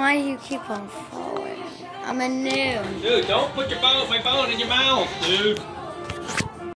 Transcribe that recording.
why do you keep on falling? I'm a noob. Dude, don't put your phone, my phone in your mouth, dude.